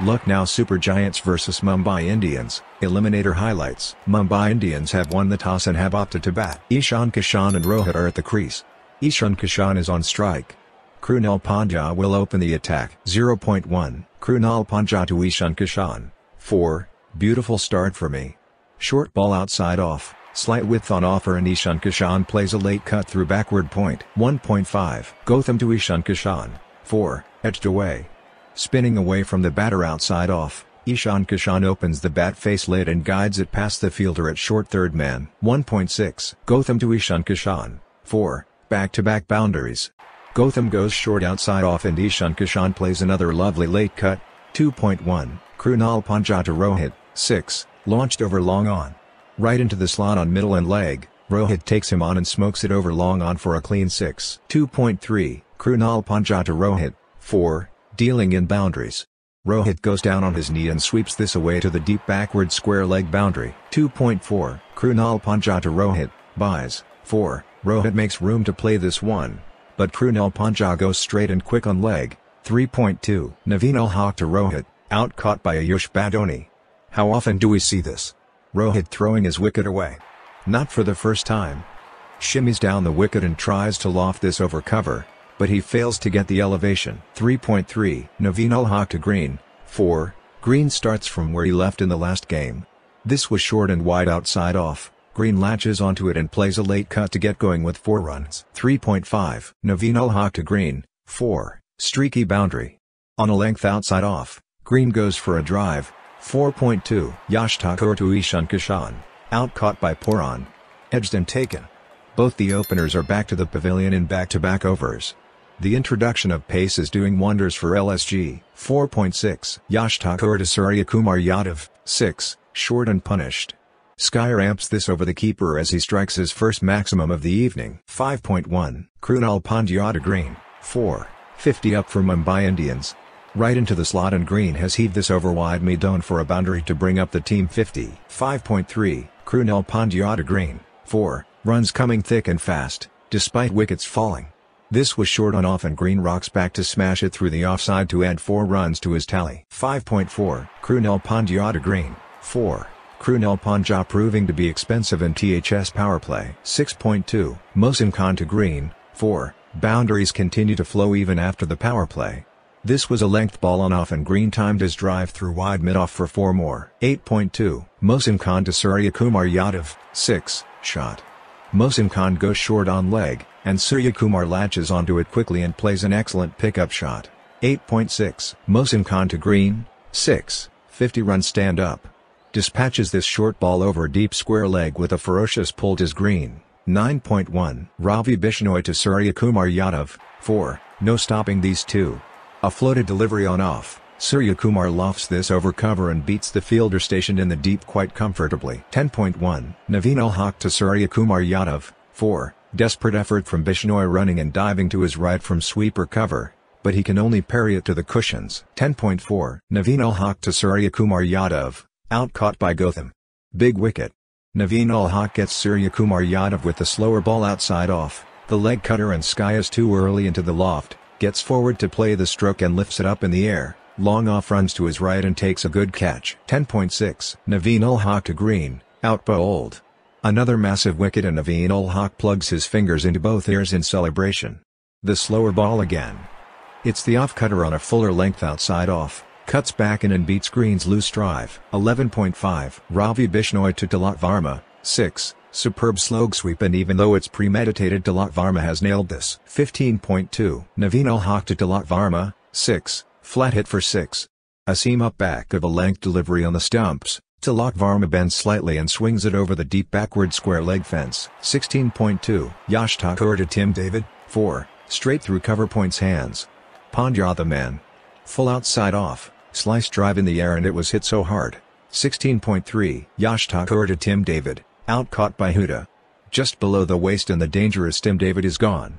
Lucknow Super Giants vs Mumbai Indians, Eliminator highlights. Mumbai Indians have won the toss and have opted to bat. Ishan Kishan and Rohit are at the crease. Ishan Kishan is on strike. Krunal Pandya will open the attack. 0.1, Krunal Pandya to Ishan Kishan. 4, beautiful start for MI. Short ball outside off, slight width on offer and Ishan Kishan plays a late cut through backward point. 1.5, Gowtham to Ishan Kishan. 4, edged away. Spinning away from the batter outside off, Ishan Kishan opens the bat face lid and guides it past the fielder at short third man. 1.6 Gowtham to Ishan Kishan. 4. Back-to-back boundaries. Gowtham goes short outside off and Ishan Kishan plays another lovely late cut. 2.1 Krunal Pandya to Rohit. 6. Launched over long on. Right into the slot on middle and leg, Rohit takes him on and smokes it over long on for a clean 6. 2.3 Krunal Pandya to Rohit. 4 dealing in boundaries. Rohit goes down on his knee and sweeps this away to the deep backward square leg boundary. 2.4, Krunal Pandya to Rohit, buys, 4, Rohit makes room to play this one. But Krunal Pandya goes straight and quick on leg. 3.2, Naveen-ul-Haq to Rohit, out caught by Ayush Badoni. How often do we see this? Rohit throwing his wicket away. Not for the first time. Shimmies down the wicket and tries to loft this over cover, but he fails to get the elevation. 3.3 Naveen-ul-Haq to Green, 4, Green starts from where he left in the last game. This was short and wide outside off, Green latches onto it and plays a late cut to get going with 4 runs. 3.5 Naveen-ul-Haq to Green, 4, streaky boundary. On a length outside off, Green goes for a drive. 4.2 Yash Thakur to Ishan Kishan, out caught by Pooran. Edged and taken. Both the openers are back to the pavilion in back-to-back -back overs. The introduction of pace is doing wonders for LSG. 4.6 Yash Thakur to Suryakumar Yadav, 6, short and punished. Sky ramps this over the keeper as he strikes his first maximum of the evening. 5.1 Krunal Pandya to Green, 4, 50 up for Mumbai Indians. Right into the slot and Green has heaved this over wide mid-on for a boundary to bring up the team 50. 5.3 Krunal Pandya to Green, 4, runs coming thick and fast, despite wickets falling. This was short on off and Green rocks back to smash it through the offside to add 4 runs to his tally. 5.4, Krunal Pandya to Green, 4. Krunal Pandya proving to be expensive in THS power play. 6.2, Mohsin Khan to Green, 4. Boundaries continue to flow even after the power play. This was a length ball on off and Green timed his drive through wide mid-off for 4 more. 8.2, Mohsin Khan to Suryakumar Yadav, 6, shot. Mohsin Khan goes short on leg, and Suryakumar latches onto it quickly and plays an excellent pickup shot. 8.6 Mohsin Khan to Green, 6, 50 run stand up. Dispatches this short ball over deep square leg with a ferocious pull to Green. 9.1 Ravi Bishnoi to Suryakumar Yadav, 4, no stopping these two. A floated delivery on off, Suryakumar lofts this over cover and beats the fielder stationed in the deep quite comfortably. 10.1 Naveen-ul-Haq to Suryakumar Yadav, 4, Desperate effort from Bishnoi running and diving to his right from sweeper cover, but he can only parry it to the cushions. 10.4 Naveen-ul-Haq to Suryakumar Yadav, out caught by Gowtham. Big wicket. Naveen-ul-Haq gets Suryakumar Yadav with the slower ball outside off, the leg cutter and Sky is too early into the loft, gets forward to play the stroke and lifts it up in the air, long off runs to his right and takes a good catch. 10.6 Naveen-ul-Haq to green, out bowled. Another massive wicket and Naveen-ul-Haq plugs his fingers into both ears in celebration. The slower ball again. It's the off-cutter on a fuller length outside off, cuts back in and beats Green's loose drive. 11.5 Ravi Bishnoi to Tilak Varma, 6, superb slog sweep and even though it's premeditated Tilak Varma has nailed this. 15.2 Naveen-ul-Haq to Tilak Varma, 6, flat hit for 6. A seam up back of a length delivery on the stumps, Tilak Varma bends slightly and swings it over the deep backward square leg fence. 16.2 Yash Thakur to Tim David, 4, straight through cover points hands. Pandya the man. Full outside off, slice drive in the air and it was hit so hard. 16.3 Yash Thakur to Tim David, out caught by Hooda. Just below the waist and the dangerous Tim David is gone.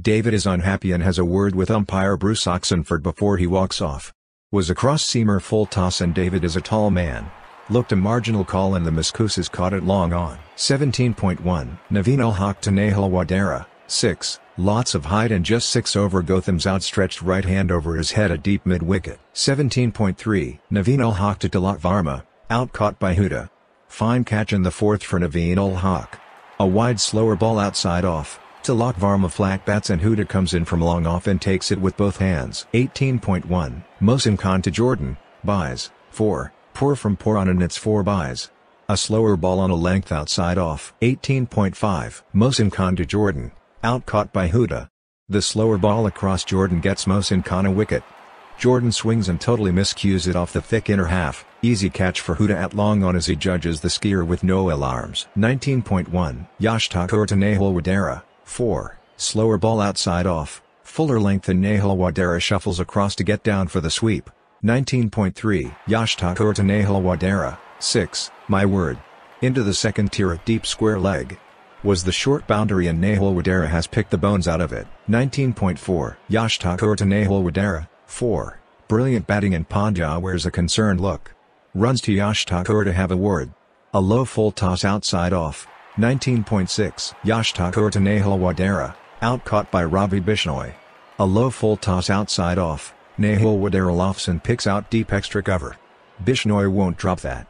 David is unhappy and has a word with umpire Bruce Oxenford before he walks off. Was a cross-seamer full toss and David is a tall man. Looked a marginal call and the Muscusas caught it long on. 17.1 Naveen-ul-Haq to Nehal Wadhera, 6, Lots of height and just 6 over Gowtham's outstretched right hand over his head a deep mid-wicket. 17.3 Naveen Haq to Tilak Varma, out caught by Hooda. Fine catch in the fourth for Naveen ul Haq. A wide slower ball outside off, Tilak Varma flat bats and Hooda comes in from long off and takes it with both hands. 18.1 Mohsin Khan to Jordan, buys, 4, poor from Pooran and it's 4 buys. A slower ball on a length outside off. 18.5 Mohsin Khan to Jordan, out caught by Hooda. The slower ball across Jordan gets Mohsin Khan a wicket. Jordan swings and totally miscues it off the thick inner half, easy catch for Hooda at long on as he judges the skier with no alarms. 19.1 Yash Thakur to Nehal Wadhera, 4. Slower ball outside off, fuller length and Nehal Wadhera shuffles across to get down for the sweep. 19.3 Yash Thakur to Nehal Wadhera, 6. My word. Into the second tier of deep square leg was the short boundary and Nehal Wadhera has picked the bones out of it. 19.4 Yash Thakur to Nehal Wadhera, 4. Brilliant batting and Pandya wears a concerned look. Runs to Yash Thakur to have a word. A low full toss outside off. 19.6 Yash Thakur to Nehal Wadhera, out caught by Ravi Bishnoi. A low full toss outside off, Lofts and picks out deep extra cover. Bishnoi won't drop that.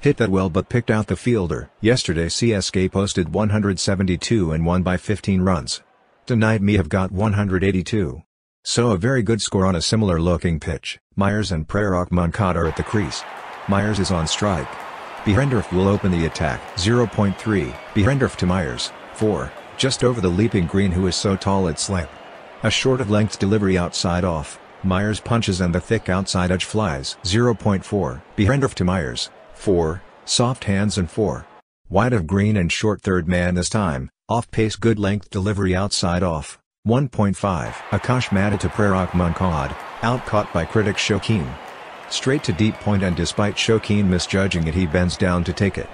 Hit that well but picked out the fielder. Yesterday CSK posted 172 and won by 15 runs. Tonight MI have got 182. So a very good score on a similar looking pitch. Mayers and Prerak Mankad are at the crease. Mayers is on strike. Behrendorff will open the attack. 0.3 Behrendorff to Mayers, 4, just over the leaping green who is so tall it slip. A short of length delivery outside off, Mayers punches and the thick outside edge flies. 0.4 Behrendorff to Mayers, 4, soft hands and 4. Wide of green and short third man this time, off-pace good length delivery outside off, 1.5 Akash Madhwal to Prerak Mankad, out caught by Hrithik Shokeen. Straight to deep point and despite Shokeen misjudging it he bends down to take it.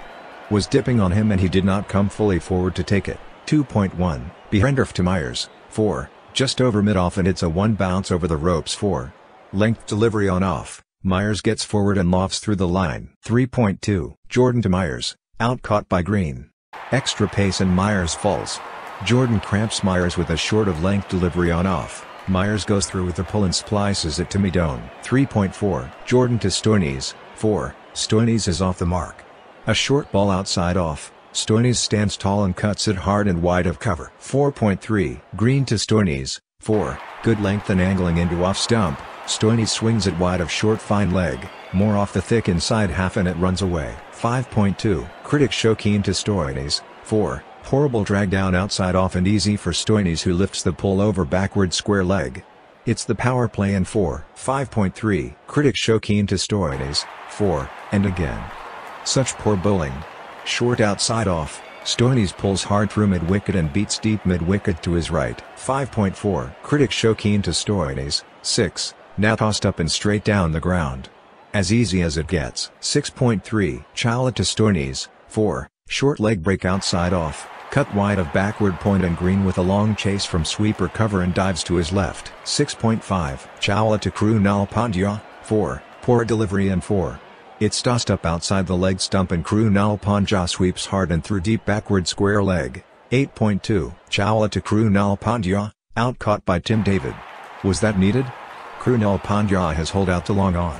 Was dipping on him and he did not come fully forward to take it. 2.1 Behrendorff to Mayers, 4, just over mid-off and it's a one bounce over the ropes for Length delivery on off. Mayers gets forward and lofts through the line. 3.2 Jordan to Mayers, out caught by Green. Extra pace and Mayers falls. Jordan cramps Mayers with a short of length delivery on off. Mayers goes through with a pull and splices it to mid-on. 3.4 Jordan to Stoinis, 4. Stoinis is off the mark. A short ball outside off. Stoinis stands tall and cuts it hard and wide of cover. 4.3 Green to Stoinis, 4. Good length and angling into off stump. Stoinis swings it wide of short fine leg, more off the thick inside half and it runs away. 5.2 Hrithik Shokeen to Stoinis, 4. Horrible drag down outside off and easy for Stoinis who lifts the pull over backward square leg. It's the power play in 4. 5.3 Hrithik Shokeen to Stoinis, 4, and again. Such poor bowling. Short outside off, Stoinis pulls hard through mid-wicket and beats deep mid-wicket to his right. 5.4 Hrithik Shokeen to Stoinis, 6, now tossed up and straight down the ground. As easy as it gets. 6.3 Chawla to Stoinis, 4, short leg break outside off, cut wide of backward point and green with a long chase from sweeper cover and dives to his left. 6.5 Chawla to Krunal Pandya, 4, poor delivery and 4. It's tossed up outside the leg stump and Krunal Pandya sweeps hard and through deep backward square leg. 8.2 Chawla to Krunal Pandya, out caught by Tim David. Was that needed? Krunal Pandya has hold out to long on.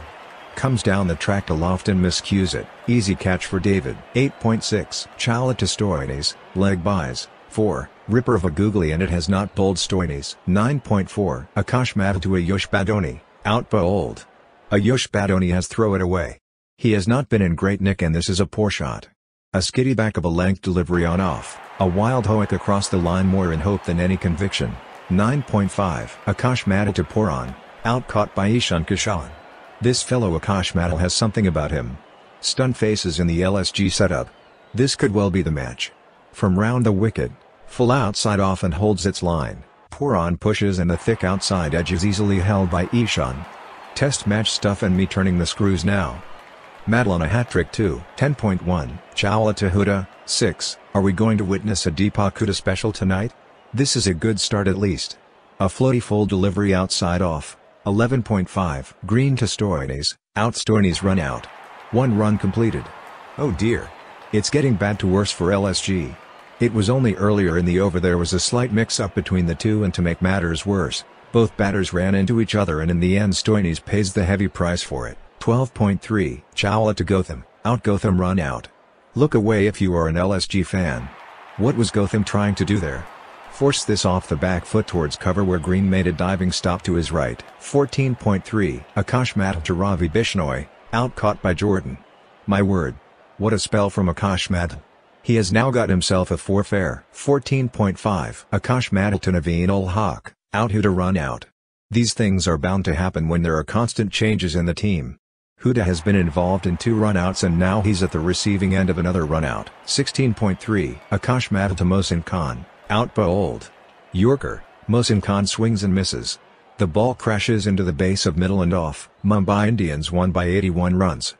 Comes down the track aloft and miscues it. Easy catch for David. 8.6 Chawla to Stoinis, leg buys. 4. Ripper of a googly and it has not bowled Stoinis. 9.4 Akash Madhwal to Ayush Badoni, out bowled. Ayush Badoni has throw it away. He has not been in great nick and this is a poor shot. A skiddy back of a length delivery on off, a wild hoek across the line more in hope than any conviction. 9.5 Akash Madhwal to Pooran, out caught by Ishan Kishan. This fellow Akash Madhwal has something about him. Stun faces in the LSG setup. This could well be the match. From round the wicket, full outside off and holds its line, Pooran pushes and the thick outside edge is easily held by Ishan. Test match stuff and MI turning the screws now. Madeline a hat-trick too. 10.1 Chawla to Hooda, 6. Are we going to witness a Deepak Hooda special tonight? This is a good start at least. A floaty full delivery outside off. 11.5 Green to Stoinis, out Stoinis run out. One run completed. Oh dear. It's getting bad to worse for LSG. It was only earlier in the over there was a slight mix-up between the two and to make matters worse, both batters ran into each other and in the end Stoinis pays the heavy price for it. 12.3 Chawla to Gowtham, out Gowtham run out. Look away if you are an LSG fan. What was Gowtham trying to do there? Force this off the back foot towards cover where Green made a diving stop to his right. 14.3 Akash Madhwal to Ravi Bishnoi, out caught by Jordan. My word. What a spell from Akash Madhwal. He has now got himself a four fair. 14.5 Akash Madhwal to Naveen ul Haq, out Hooda run out. These things are bound to happen when there are constant changes in the team. Hooda has been involved in two runouts and now he's at the receiving end of another runout. 16.3 Akash Madhwal to Khan, out bowled. Yorker, Mohsin Khan swings and misses. The ball crashes into the base of middle and off. Mumbai Indians won by 81 runs.